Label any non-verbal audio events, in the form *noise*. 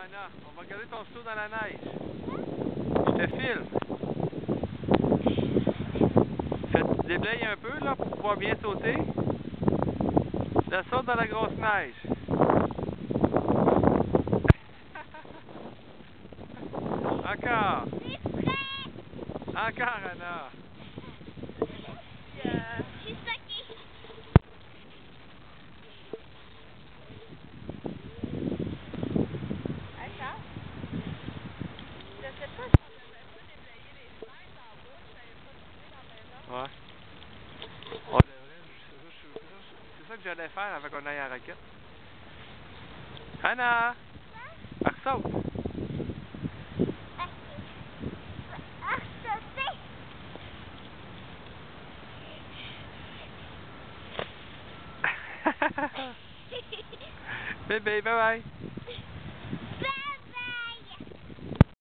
Anna. On va regarder ton saut dans la neige. Je te filme. Fais, déblaye un peu là pour pouvoir bien sauter. La saute dans la grosse neige. *laughs* Encore. Encore, Anna. Ouais. On c'est ça, que j'allais faire avant qu'on aille à raquette. Anna! Elle saute. Sauter! Bébé, bye bye.